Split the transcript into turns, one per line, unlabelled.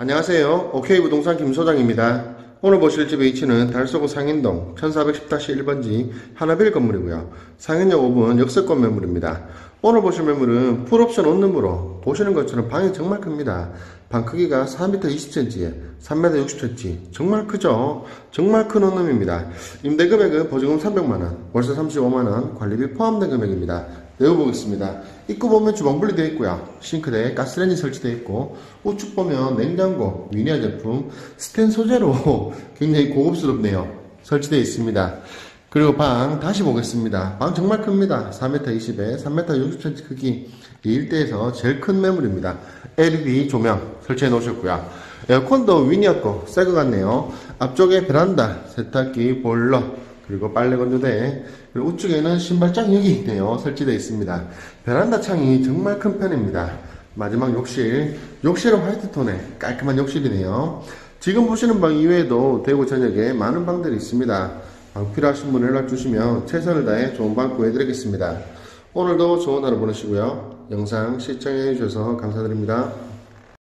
안녕하세요. OK부동산 김 소장입니다. 오늘 보실 집의 위치는 달서구 상인동 1410-1번지 하나빌 건물이고요. 상인역 5분 역세권 매물입니다. 오늘 보실 매물은 풀옵션 온룸으로 보시는 것처럼 방이 정말 큽니다. 방 크기가 4m 20cm에 3m 60cm 정말 크죠? 정말 큰 온룸입니다. 임대 금액은 보증금 300만원, 월세 35만원, 관리비 포함된 금액입니다. 내어보겠습니다. 입구 보면 주방 분리 되어 있고요. 싱크대에 가스레인지 설치되어 있고 우측 보면 냉장고, 위니아 제품, 스텐 소재로 굉장히 고급스럽네요. 설치되어 있습니다. 그리고 방 다시 보겠습니다. 방 정말 큽니다. 4m 20에 3m 60cm 크기 이 일대에서 제일 큰 매물입니다. LED 조명 설치해 놓으셨고요. 에어컨도 위니아 거새 거 같네요. 앞쪽에 베란다, 세탁기, 보일러 그리고 빨래 건조대 그리고 우측에는 신발장 여기 있네요. 설치되어 있습니다. 베란다 창이 정말 큰 편입니다. 마지막 욕실 욕실은 화이트톤의 깔끔한 욕실이네요. 지금 보시는 방 이외에도 대구 전역에 많은 방들이 있습니다. 방 필요하신 분 연락 주시면 최선을 다해 좋은 방 구해드리겠습니다. 오늘도 좋은 하루 보내시고요. 영상 시청해 주셔서 감사드립니다.